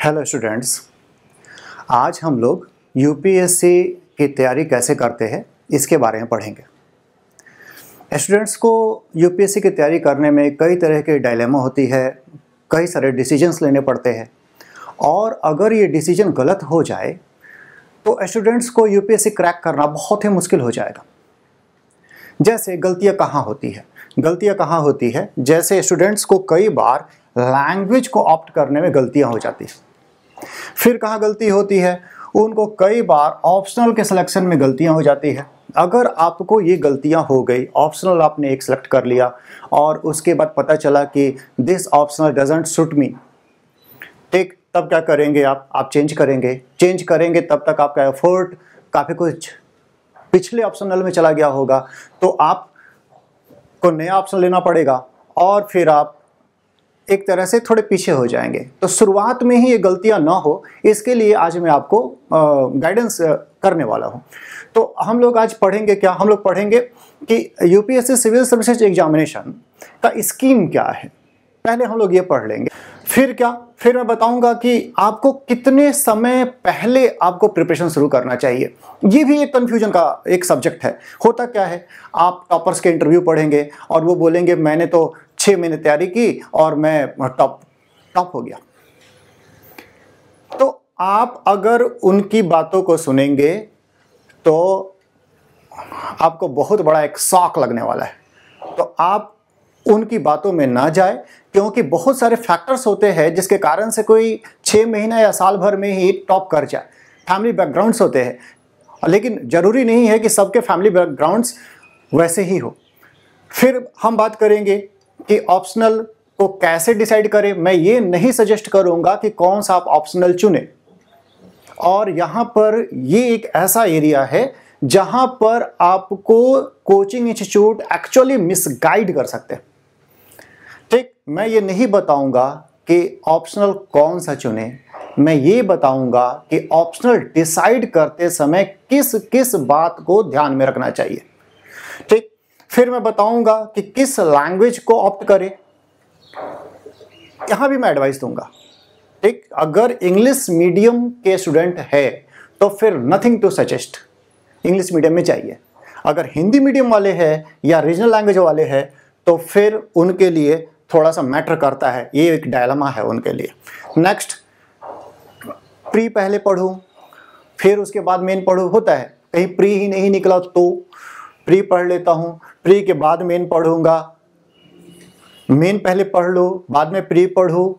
Hello students आज हम लोग यूपीएससी की तैयारी कैसे करते हैं, इसके बारे में पढ़ेंगे। स्टूडेंट्स को यूपीएससी की तैयारी करने में कई तरह के डायलेमा होती है, कई सारे डिसीजंस लेने पड़ते हैं। और अगर ये डिसीज़न गलत हो जाए तो स्टूडेंट्स को यूपीएससी क्रैक करना बहुत ही मुश्किल हो जाएगा। जैसे गलतियाँ कहाँ होती है? गलतियाँ कहाँ होती है? जैसे स्टूडेंट्स को कई बार लैंग्वेज को ऑप्ट करने में गलतियाँ हो जाती है। फिर कहाँ गलती होती है? उनको कई बार ऑप्शनल के सिलेक्शन में गलतियाँ हो जाती है। अगर आपको ये गलतियाँ हो गई ऑप्शनल आपने एक सेलेक्ट कर लिया और उसके बाद पता चला कि this optional doesn't suit me ठीक, तब क्या करेंगे आप? आप चेंज करेंगे। चेंज करेंगे, तब तक आपका एफर्ट काफ़ी कुछ पिछले ऑप्शनल में चला गया होगा। तो आप को नया ऑप्शन लेना पड़ेगा और फिर आप एक तरह से थोड़े पीछे हो जाएँगे। तो शुरुआत में ही ये गलतियाँ ना हो, इसके लिए आज मैं आपको गाइडेंस करने वाला हूँ। तो हम लोग आज पढ़ेंगे क्या? हम लोग पढ़ेंगे कि यूपीएससी सिविल सर्विसेज़ एग्जामिनेशन का स्कीम क्या है। पहले हम लोग ये पढ़ लेंगे। फिर क्या? फिर मैं बताऊँगा कि आपको कितने समय पहले आपको प्रिपरेशन शुरू करना चाहिए। ये भी एक कन्फ्यूज़न का एक सब्जेक्ट है। होता क्या है? आप टॉपर्स के इंटरव्यू पढ़ेंगे और वो बोलेंगे, मैंने तो छः महीने तैयारी की और मैं टॉप टॉप हो गया। तो आप अगर उनकी बातों को सुनेंगे तो आपको बहुत बड़ा एक शौक लगने वाला है। तो आप उनकी बातों में ना जाए, क्योंकि बहुत सारे फैक्टर्स होते हैं जिसके कारण से कोई छः महीना या साल भर में ही टॉप कर जाए। फैमिली बैकग्राउंड्स होते हैं, लेकिन ज़रूरी नहीं है कि सबके फैमिली बैकग्राउंड्स वैसे ही हो। फिर हम बात करेंगे कि ऑप्शनल को कैसे डिसाइड करें, मैं ये नहीं सजेस्ट करूँगा कि कौन सा आप ऑप्शनल चुने। और यहाँ पर ये एक ऐसा एरिया है जहाँ पर आपको कोचिंग इंस्टीट्यूट एक्चुअली मिसगाइड कर सकते हैं। ठीक, मैं ये नहीं बताऊँगा कि ऑप्शनल कौन सा चुने, मैं ये बताऊँगा कि ऑप्शनल डिसाइड करते समय किस किस बात को ध्यान में रखना चाहिए। ठीक फिर मैं बताऊँगा कि किस लैंग्वेज को ऑप्ट करें। यहाँ भी मैं एडवाइस दूँगा। ठीक? अगर इंग्लिश मीडियम के स्टूडेंट है तो फिर nothing to suggest English medium में चाहिए। अगर हिंदी मीडियम वाले हैं या रीजनल लैंग्वेज वाले हैं तो फिर उनके लिए थोड़ा सा मैटर करता है। ये एक डायलमा है उनके लिए। नेक्स्ट प्री पहले पढ़ूँ, फिर उसके बाद मेन पढ़ूँ। होता है, कहीं प्री ही नहीं निकला तो प्री पढ़ लेता हूँ। प्री के बाद मेन पढ़ूँगा। मेन पहले पढ़ लो, बाद में प्री पढ़ूँ।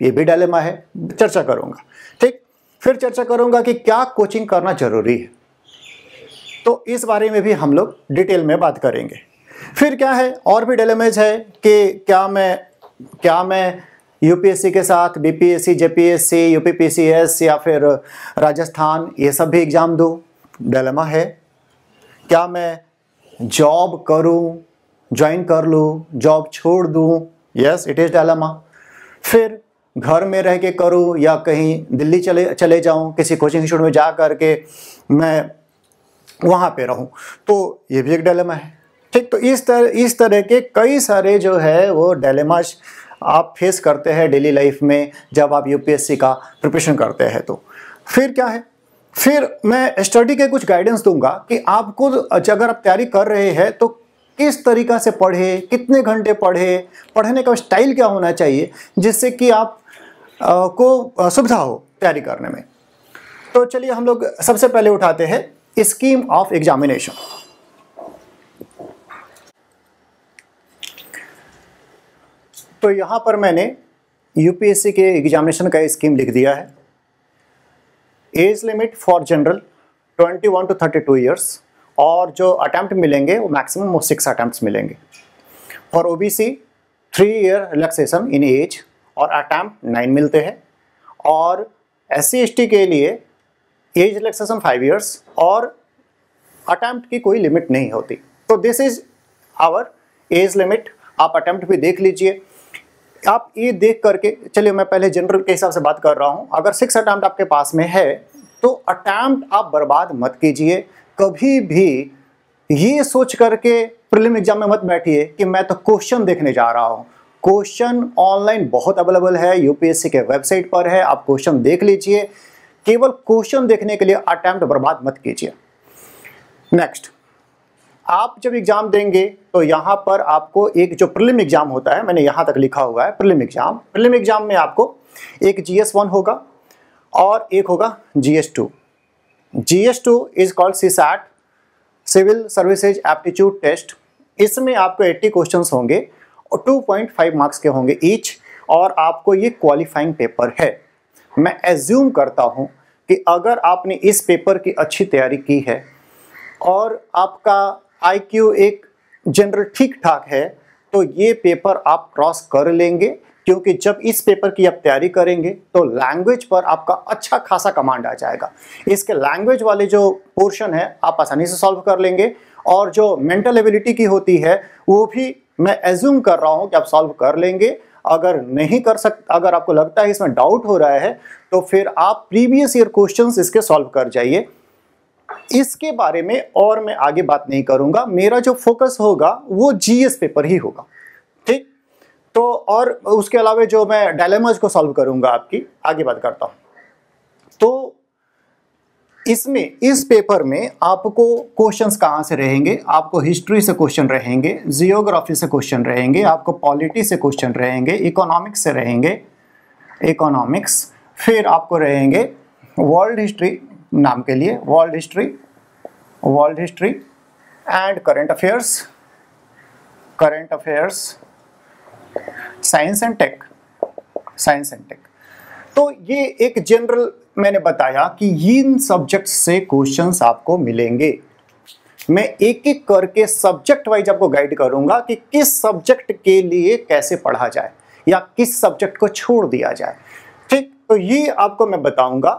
ये भी डायलेमा है, चर्चा करूँगा। ठीक? फिर चर्चा करूँगा कि क्या कोचिंग करना ज़रूरी है। तो इस बारे में भी हम लोग डिटेल में बात करेंगे। फिर क्या है? और भी डेलेमेज है कि क्या मैं क्या मैं यूपीएससी के साथ बीपीएससी जेपीएससी यूपीपीसीएस या फिर राजस्थान, ये सब भी एग्ज़ाम दूँ? डेलेमा है। क्या मैं जॉब करूँ ज्वाइन कर लूँ जॉब छोड़ दूँ यस इट इज़ डेलेमा फिर घर में रह के करूँ या कहीं दिल्ली चले चले जाऊँ, किसी कोचिंग इंस्टीट्यूट में जा कर के मैं वहाँ पे रहूँ तो ये भी एक डेलेमा है। ठीक तो इस तरह इस तरह के कई सारे जो है वो डेलेमाज आप फेस करते हैं डेली लाइफ में जब आप यूपीएससी का प्रिपरेशन करते हैं तो। फिर क्या है? फिर मैं स्टडी के कुछ गाइडेंस दूँगा कि आपको अगर आप तैयारी कर रहे हैं तो किस तरीका से पढ़े कितने घंटे पढ़े पढ़ने का स्टाइल क्या होना चाहिए जिससे कि आप आ, को सुविधा हो तैयारी करने में। तो चलिए हम लोग सबसे पहले उठाते हैं स्कीम ऑफ़ एग्जामिनेशन तो यहाँ पर मैंने यूपीएससी के एग्जामिनेशन का स्कीम लिख दिया है। Age limit for general 21 to 32 years और जो अटैम्प्ट मिलेंगे, वो मैक्सिमम सिक्स अटैम्प्ट मिलेंगे। For O B C three year relaxation in age और अटैम्प्ट नाइन मिलते हैं। और एस सी के लिए एज रिलैक्सेशन फाइव ईयर्स और अटैम्प्ट की कोई लिमिट नहीं होती। तो this is our age limit आप अटैम्प्ट भी देख लीजिए। आप ये देख करके, चलिए मैं पहले जनरल के हिसाब से बात कर रहा हूँ। अगर सिक्स अटैम्प्ट आपके पास में है तो अटैम्प्ट आप बर्बाद मत कीजिए। कभी भी ये सोच करके प्रिलिम एग्ज़ाम में मत बैठिए कि मैं तो क्वेश्चन देखने जा रहा हूँ। क्वेश्चन ऑनलाइन बहुत अवेलेबल है यूपीएससी के वेबसाइट पर है, आप क्वेश्चन देख लीजिए। केवल क्वेश्चन देखने के लिए अटैम्प्ट बर्बाद मत कीजिए। नेक्स्ट आप जब एग्ज़ाम देंगे तो यहाँ पर आपको एक जो प्रिलिम एग्ज़ाम होता है, मैंने यहाँ तक लिखा हुआ है, प्रिलिम एग्ज़ाम। प्रिलिम एग्ज़ाम में आपको एक जीएस वन होगा और एक होगा GS two GS two is called C SAT civil services aptitude test इसमें आपको 80 क्वेश्चंस होंगे और 2.5 मार्क्स के होंगे ईच और आपको ये क्वालिफाइंग पेपर है। मैं एज्यूम करता हूँ कि अगर आपने इस पेपर की अच्छी तैयारी की है और आपका आईक्यू एक जनरल ठीक ठाक है तो ये पेपर आप क्रॉस कर लेंगे, क्योंकि जब इस पेपर की आप तैयारी करेंगे तो लैंग्वेज पर आपका अच्छा खासा कमांड आ जाएगा। इसके लैंग्वेज वाले जो पोर्शन है, आप आसानी से सॉल्व कर लेंगे, और जो मेंटल एबिलिटी की होती है, वो भी मैं एज्यूम कर रहा हूँ कि आप सॉल्व कर लेंगे। अगर नहीं कर सक, अगर आपको लगता है इसमें डाउट हो रहा है तो फिर आप प्रीवियस ईयर क्वेश्चंस इसके सॉल्व कर जाइए। इसके बारे में और मैं आगे बात नहीं करूँगा। मेरा जो फोकस होगा, वो जीएस पेपर ही होगा। ठीक? तो और उसके अलावा जो मैं डायलेमाज को सॉल्व करूँगा आपकी, आगे बात करता हूँ। तो इसमें, इस पेपर में आपको क्वेश्चंस कहाँ से रहेंगे? आपको हिस्ट्री से क्वेश्चन रहेंगे जियोग्राफी से क्वेश्चन रहेंगे, आपको पॉलिटी से क्वेश्चन रहेंगे इकोनॉमिक्स से रहेंगे इकोनॉमिक्स फिर आपको रहेंगे वर्ल्ड हिस्ट्री नाम के लिए world history world history and current affairs current affairs science and tech science and tech तो ये एक जनरल मैंने बताया कि इन सब्जेक्ट्स से क्वेश्चंस आपको मिलेंगे। मैं एक एक करके सब्जेक्ट वाइज आपको गाइड करूँगा कि किस सब्जेक्ट के लिए कैसे पढ़ा जाए या किस सब्जेक्ट को छोड़ दिया जाए। ठीक तो ये आपको मैं बताऊँगा।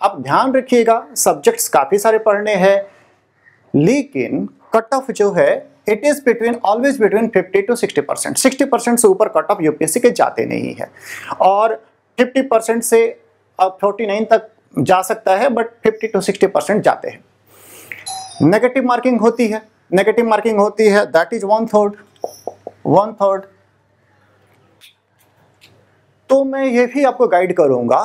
आप ध्यान रखिएगा सब्जेक्ट्स काफ़ी सारे पढ़ने हैं। लेकिन कट ऑफ़ जो है it is between always between 50 to 60 percent sixty percent से ऊपर कट ऑफ़ यूपीएससी के जाते नहीं है। और 50 परसेंट से अब 49 तक जा सकता है बट 50 टू 60 परसेंट जाते हैं। नेगेटिव मार्किंग होती है। नेगेटिव मार्किंग होती है that is one third one third तो मैं ये भी आपको गाइड करूँगा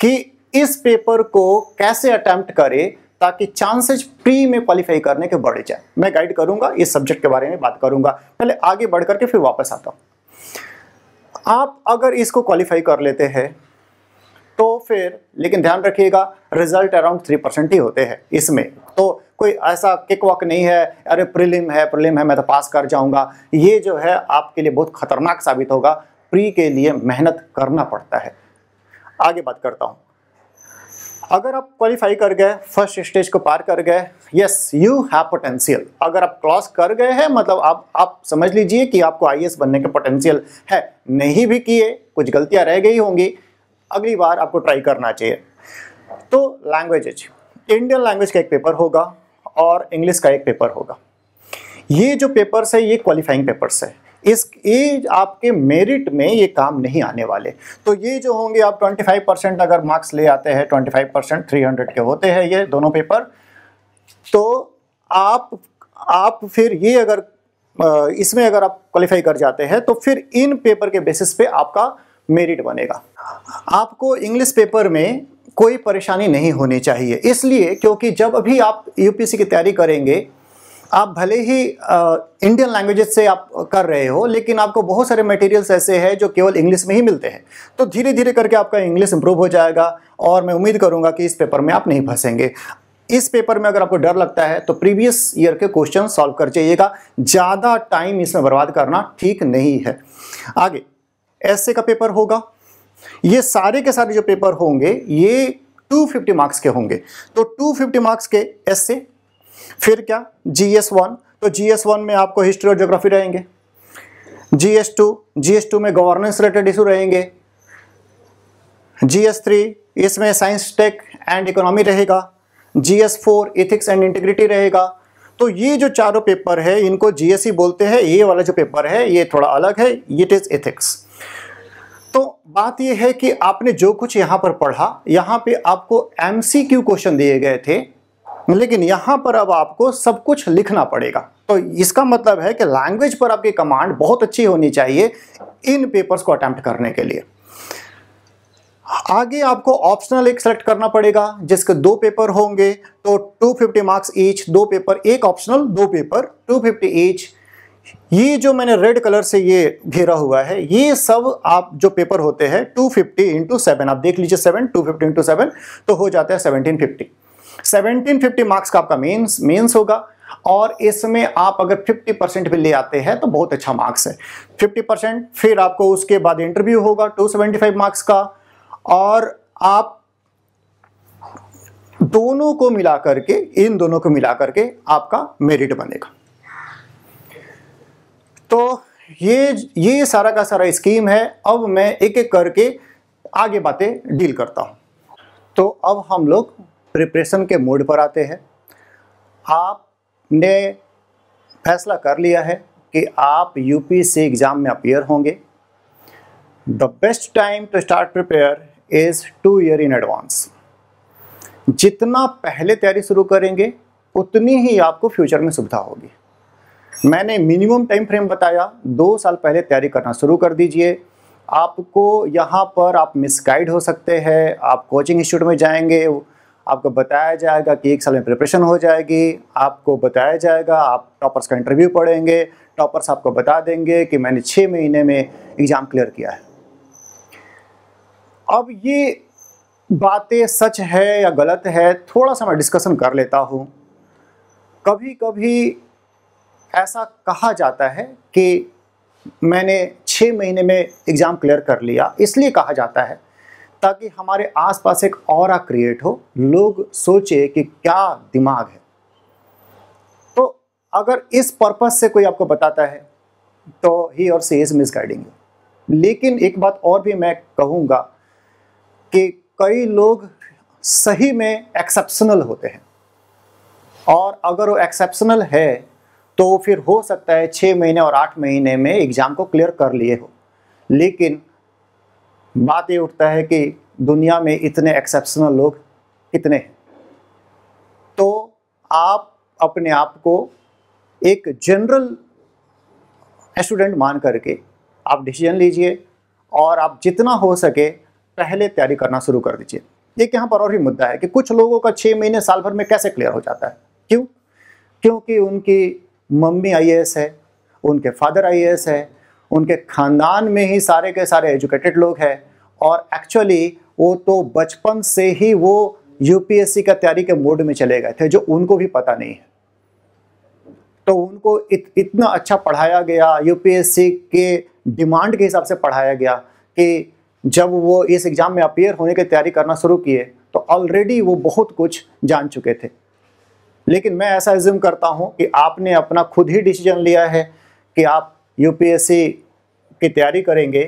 कि इस पेपर को कैसे अटेम्प्ट करें ताकि चांसेस प्री में क्वालिफाई करने के बढ़ जाए। मैं गाइड करूँगा, इस सब्जेक्ट के बारे में बात करूँगा। पहले आगे बढ़ करके फिर वापस आता हूँ। आप अगर इसको क्वालिफाई कर लेते हैं तो फिर, लेकिन ध्यान रखिएगा रिज़ल्ट अराउंड थ्री परसेंट ही होते हैं इसमें। तो कोई ऐसा किक वॉक नहीं है, अरे प्रिलिम है प्रिलिम है, मैं तो पास कर जाऊँगा। ये जो है, आपके लिए बहुत खतरनाक साबित होगा। प्री के लिए मेहनत करना पड़ता है। आगे बात करता हूँ। अगर आप क्वालिफाई कर गए फ़र्स्ट स्टेज को पार कर गए यस यू हैव पोटेंशियल अगर आप क्रॉस कर गए हैं मतलब आप आप समझ लीजिए कि आपको आईएएस बनने का पोटेंशियल है। नहीं भी किए, कुछ गलतियाँ रह गई होंगी। अगली बार आपको ट्राई करना चाहिए। तो लैंग्वेजेज इंडियन लैंग्वेज का एक पेपर होगा और इंग्लिश का एक पेपर होगा। ये जो पेपर्स है, ये क्वालिफाइंग पेपर्स है। इस ये आपके मेरिट में ये काम नहीं आने वाले। तो ये जो होंगे, आप 25 परसेंट अगर मार्क्स ले आते हैं 25 परसेंट थ्री के होते हैं ये दोनों पेपर तो आप आप फिर ये अगर इसमें अगर आप क्वालिफाई कर जाते हैं तो फिर इन पेपर के बेसिस पे आपका मेरिट बनेगा। आपको इंग्लिश पेपर में कोई परेशानी नहीं होनी चाहिए। इसलिए क्योंकि जब अभी आप यूपीसी की तैयारी करेंगे आप भले ही इंडियन लैंग्वेजेस से आप कर रहे हो, लेकिन आपको बहुत सारे मटेरियल्स ऐसे हैं जो केवल इंग्लिश में ही मिलते हैं। तो धीरे धीरे करके आपका इंग्लिश इंप्रूव हो जाएगा और मैं उम्मीद करूँगा कि इस पेपर में आप नहीं फंसेंगे। इस पेपर में अगर आपको डर लगता है तो प्रीवियस ईयर के क्वेश्चन सॉल्व कर जाइएगा। ज़्यादा टाइम इसमें बर्बाद करना ठीक नहीं है। आगे एस का पेपर होगा। ये सारे के सारे जो पेपर होंगे, ये 250 मार्क्स के होंगे। तो 250 मार्क्स के एस फिर क्या? जी एस वन तो जी एस वन में आपको हिस्ट्री और जोग्राफी रहेंगे। G S two G S two में गवर्नेंस रिलेटेड इशू रहेंगे। जी एस थ्री इसमें साइंस टेक एंड इकोनॉमी रहेगा। G S four ethics and integrity रहेगा। तो ये जो चारों पेपर है, इनको जीएससी e बोलते हैं, ये वाला जो पेपर है, ये थोड़ा अलग है इट इज़ एथिक्स तो बात ये है कि आपने जो कुछ यहाँ पर पढ़ा, यहाँ पे आपको एमसीक्यू क्वेश्चन दिए गए थे। लेकिन यहाँ पर अब आपको सब कुछ लिखना पड़ेगा। तो इसका मतलब है कि लैंग्वेज पर आपकी कमांड बहुत अच्छी होनी चाहिए इन पेपर्स को अटेम्प्ट करने के लिए। आगे आपको ऑप्शनल एक सेलेक्ट करना पड़ेगा, जिसके दो पेपर होंगे तो 250 मार्क्स ईच दो पेपर एक ऑप्शनल दो पेपर 250 ईच ये जो मैंने रेड कलर से ये घेरा हुआ है, ये सब आप जो पेपर होते हैं 250 फिफ्टी इंटू सेवन आप देख लीजिए seven two fifty into seven तो हो जाता है 1750 1750 मार्क्स का आपका मेंस मेंस होगा। और इसमें आप अगर 50 परसेंट भी ले आते हैं तो बहुत अच्छा मार्क्स है। 50 परसेंट, फिर आपको उसके बाद इंटरव्यू होगा 275 मार्क्स का। और आप दोनों को मिला करके, इन दोनों को मिला करके आपका मेरिट बनेगा। तो ये ये सारा का सारा स्कीम है। अब मैं एक एक करके आगे बातें डील करता हूँ। तो अब हम लोग प्रिपरेशन के मोड पर आते हैं। आपने फैसला कर लिया है कि आप यूपीएससी एग्ज़ाम में अपियर होंगे। The best time to start prepare is two year in advance. जितना पहले तैयारी शुरू करेंगे, उतनी ही आपको फ्यूचर में सुविधा होगी। मैंने मिनिमम टाइम फ्रेम बताया, दो साल पहले तैयारी करना शुरू कर दीजिए। आपको यहाँ पर आप मिसगाइड हो सकते हैं, आप कोचिंग इंस्टीट्यूट में जाएँगे आपको बताया जाएगा कि एक साल में प्रिपरेशन हो जाएगी, आपको बताया जाएगा, आप टॉपर्स का इंटरव्यू पढ़ेंगे टॉपर्स आपको बता देंगे कि मैंने छः महीने में एग्ज़ाम क्लियर किया है। अब ये बातें सच है या गलत है, थोड़ा सा मैं डिस्कशन कर लेता हूँ। कभी कभी ऐसा कहा जाता है कि मैंने छः महीने में एग्ज़ाम क्लियर कर लिया, इसलिए कहा जाता है ताकि हमारे आसपास एक और क्रिएट हो। लोग सोचे कि क्या दिमाग है। तो अगर इस पर्पज से कोई आपको बताता है तो ही और सी इज़ मिस गाइडिंग लेकिन एक बात और भी मैं कहूँगा कि कई लोग सही में एक्सेप्शनल होते हैं। और अगर वो एक्सेप्शनल है तो फिर हो सकता है छः महीने और आठ महीने में एग्ज़ाम को क्लियर कर लिए हो। लेकिन बात ये उठता है कि दुनिया में इतने एक्सेप्शनल लोग कितने हैं। तो आप अपने आप को एक जनरल स्टूडेंट मान करके आप डिसीज़न लीजिए और आप जितना हो सके पहले तैयारी करना शुरू कर दीजिए। एक यहाँ पर और भी मुद्दा है कि कुछ लोगों का छः महीने साल भर में कैसे क्लियर हो जाता है? क्यों? क्योंकि उनकी मम्मी आईएएस है, उनके फादर आईएएस है उनके ख़ानदान में ही सारे के सारे एजुकेटेड लोग हैं। और एक्चुअली वो तो बचपन से ही वो यूपीएससी का तैयारी के मोड में चले गए थे जो उनको भी पता नहीं है। तो उनको इत, इतना अच्छा पढ़ाया गया यूपीएससी के डिमांड के हिसाब से पढ़ाया गया कि जब वो इस एग्ज़ाम में अपियर होने की तैयारी करना शुरू किए तो ऑलरेडी वो बहुत कुछ जान चुके थे। लेकिन मैं ऐसा एज्यूम करता हूँ कि आपने अपना खुद ही डिसीज़न लिया है कि आप यूपीएससी की तैयारी करेंगे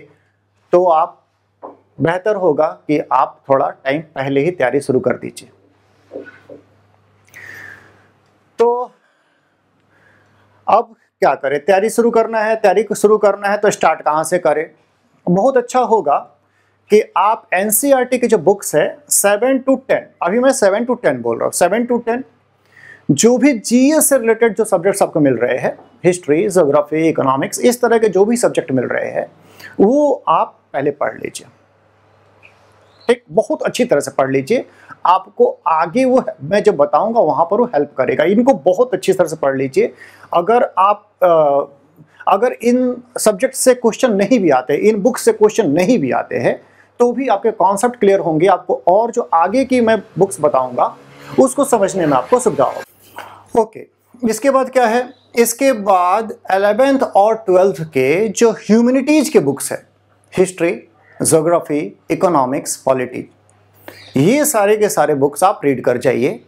तो आप बेहतर होगा कि आप थोड़ा टाइम पहले ही तैयारी शुरू कर दीजिए। तो अब क्या करें? तैयारी शुरू करना है, तैयारी शुरू करना है तो स्टार्ट कहाँ से करें? बहुत अच्छा होगा कि आप एनसीईआरटी की जो बुक्स है, सेवन टू टेन, अभी मैं सेवन टू टेन बोल रहा हूँ, सेवन टू टेन जो भी जीएस से रिलेटेड जो सब्जेक्ट्स आपको मिल रहे हैं हिस्ट्री जोग्राफी इकोनॉमिक्स इस तरह के जो भी सब्जेक्ट मिल रहे हैं वो आप पहले पढ़ लीजिए। ठीक? बहुत अच्छी तरह से पढ़ लीजिए। आपको आगे वो मैं जब बताऊँगा वहाँ पर वो हेल्प करेगा। इनको बहुत अच्छी तरह से पढ़ लीजिए। अगर आप आ, अगर इन सब्जेक्ट से क्वेश्चन नहीं भी आते इन बुक से क्वेश्चन नहीं भी आते हैं तो भी आपके कॉन्सेप्ट क्लियर होंगे। आपको और जो आगे की मैं बुक्स बताऊँगा उसको समझने में आपको सुविधा होगा। ओके, इसके बाद क्या है? इसके बाद एलेवेंथ और ट्वेल्थ के जो ह्यूमैनिटीज के बुक्स है हिस्ट्री जोग्राफी इकोनॉमिक्स पॉलिटी ये सारे के सारे बुक्स आप रीड कर जाइए।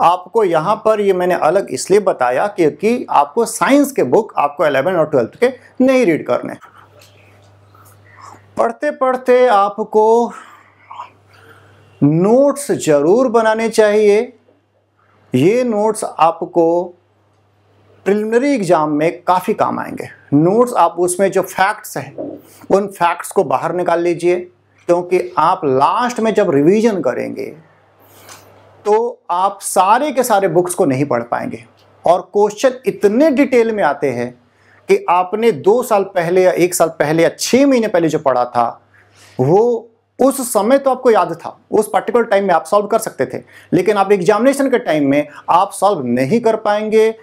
आपको यहाँ पर ये मैंने अलग इसलिए बताया क्योंकि आपको साइंस के बुक आपको एलेवन और ट्वेल्थ के नहीं रीड करने। पढ़ते पढ़ते आपको नोट्स ज़रूर बनाने चाहिए। ये नोट्स आपको प्रिलिमिनरी एग्ज़ाम में काफ़ी काम आएँगे। नोट्स आप उसमें जो फैक्ट्स हैं, उन फैक्ट्स को बाहर निकाल लीजिए, क्योंकि आप लास्ट में जब रिवीजन करेंगे तो आप सारे के सारे बुक्स को नहीं पढ़ पाएँगे। और क्वेश्चन इतने डिटेल में आते हैं कि आपने दो साल पहले या एक साल पहले या छः महीने पहले जो पढ़ा था, वो उस समय तो आपको याद था, उस पर्टिकुलर टाइम में आप सॉल्व कर सकते थे, लेकिन आप एग्जामिनेशन के टाइम में आप सॉल्व नहीं कर पाएँगे।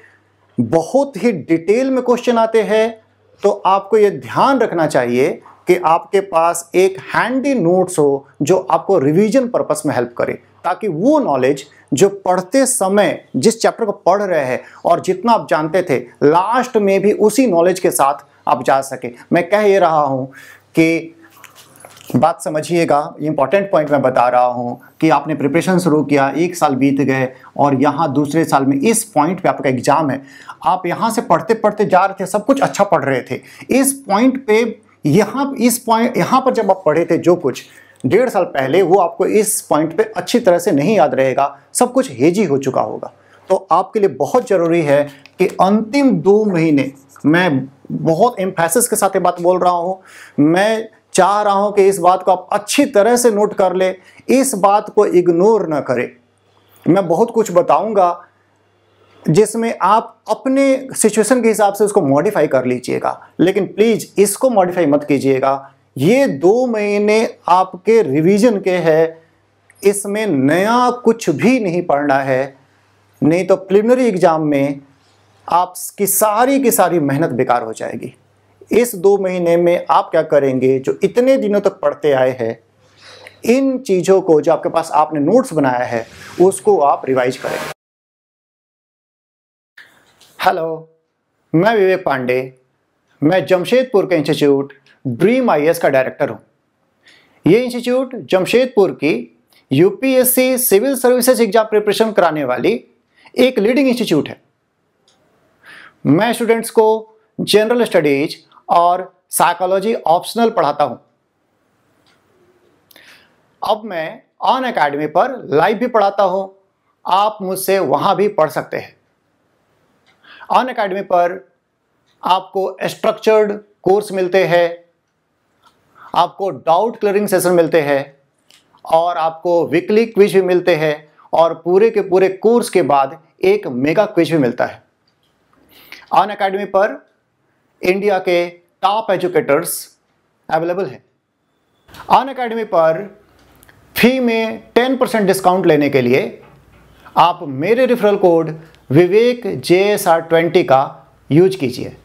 बहुत ही डिटेल में क्वेश्चन आते हैं तो आपको ये ध्यान रखना चाहिए कि आपके पास एक हैंडी नोट्स हो जो आपको रिवीजन पर्पस में हेल्प करे, ताकि वो नॉलेज जो पढ़ते समय, जिस चैप्टर को पढ़ रहे हैं और जितना आप जानते थे लास्ट में भी उसी नॉलेज के साथ आप जा सके। मैं कह ये रहा हूँ कि बात समझिएगा इंपॉर्टेंट पॉइंट मैं बता रहा हूँ कि आपने प्रिपरेशन शुरू किया, एक साल बीत गए और यहाँ दूसरे साल में इस पॉइंट पे आपका एग्ज़ाम है। आप यहाँ से पढ़ते पढ़ते जा रहे थे, सब कुछ अच्छा पढ़ रहे थे। इस पॉइंट पे यहाँ, इस पॉइंट यहाँ पर जब आप पढ़े थे जो कुछ, डेढ़ साल पहले वो आपको इस पॉइंट पे अच्छी तरह से नहीं याद रहेगा, सब कुछ हेजी हो चुका होगा। तो आपके लिए बहुत ज़रूरी है कि अंतिम दो महीने, मैं बहुत एम्फेसिस के साथ ये बात बोल रहा हूँ, मैं चाह रहा हूँ कि इस बात को आप अच्छी तरह से नोट कर ले, इस बात को इग्नोर ना करें। मैं बहुत कुछ बताऊँगा जिसमें आप अपने सिचुएशन के हिसाब से उसको मॉडिफाई कर लीजिएगा। लेकिन प्लीज़ इसको मॉडिफाई मत कीजिएगा। ये दो महीने आपके रिवीजन के हैं। इसमें नया कुछ भी नहीं पढ़ना है। नहीं तो प्रिलिमिनरी एग्ज़ाम में आपकी सारी की सारी मेहनत बेकार हो जाएगी। इस दो महीने में आप क्या करेंगे, जो इतने दिनों तक पढ़ते आए हैं, इन चीज़ों को जो आपके पास आपने नोट्स बनाया है, उसको आप रिवाइज करें हेलो मैं विवेक पांडे, मैं जमशेदपुर के इंस्टीट्यूट ड्रीम आई का डायरेक्टर हूँ। ये इंस्टीट्यूट जमशेदपुर की UPSC civil services exam preparation कराने वाली एक लीडिंग इंस्टीट्यूट है। मैं स्टूडेंट्स को जनरल स्टडीज़ और साइकोलॉजी ऑप्शनल पढ़ाता हूँ। अब मैं ऑन अकेडमी पर लाइव भी पढ़ाता हूँ। आप मुझसे वहाँ भी पढ़ सकते हैं। ऑन अकेडमी पर आपको स्ट्रक्चर्ड कोर्स मिलते हैं। आपको डाउट क्लियरिंग सेशन मिलते हैं। और आपको वीकली क्विज भी मिलते हैं। और पूरे के पूरे कोर्स के बाद एक मेगा क्विज भी मिलता है। ऑन अकेडमी पर इंडिया के टॉप एजुकेटर्स अवेलेबल हैं। अन अकेडमी पर फ़ी में 10 परसेंट डिस्काउंट लेने के लिए आप मेरे referral code Vivek J S R twenty का यूज़ कीजिए।